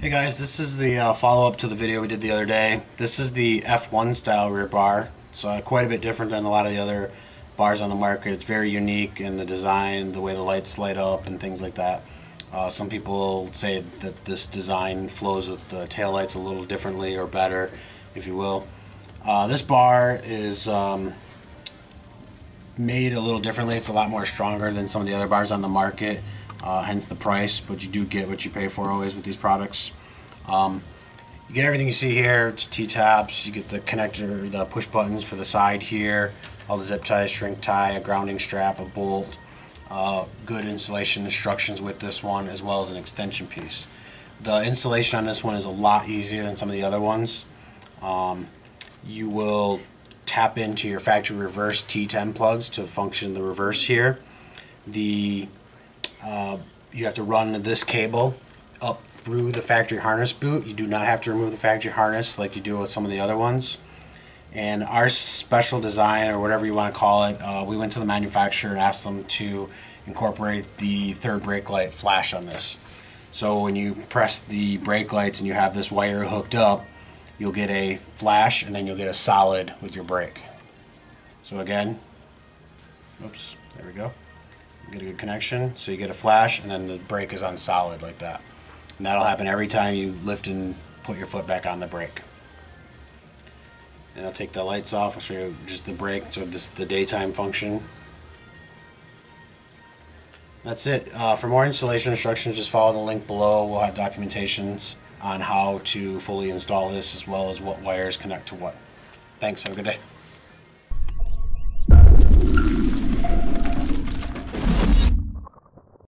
Hey guys, this is the uh, follow-up to the video we did the other day. This is the F1 style rear bar. It's uh, quite a bit different than a lot of the other bars on the market. It's very unique in the design, the way the lights light up and things like that. Uh, some people say that this design flows with the taillights a little differently or better, if you will. Uh, this bar is um, made a little differently. It's a lot more stronger than some of the other bars on the market uh, hence the price. But you do get what you pay for always with these products. Um, you get everything you see here. T-taps, You get the connector, the push buttons for the side here. All the zip ties, shrink tie, a grounding strap, a bolt. Uh, good installation instructions with this one, as well as an extension piece. The installation on this one is a lot easier than some of the other ones. Um, you will tap into your factory reverse T10 plugs to function the reverse here. The uh, you have to run this cable up through the factory harness boot. You do not have to remove the factory harness like you do with some of the other ones. And our special design, or whatever you want to call it, uh, we went to the manufacturer and asked them to incorporate the third brake light flash on this. So when you press the brake lights and you have this wire hooked up, you'll get a flash and then you'll get a solid with your brake. So again, oops, there we go get a good connection. So you get a flash and then the brake is on solid like that. And that'll happen every time you lift and put your foot back on the brake. And I'll take the lights off. I'll show you just the brake. So this the daytime function. That's it. Uh, for more installation instructions, just follow the link below. We'll have documentations on how to fully install this as well as what wires connect to what. Thanks. Have a good day.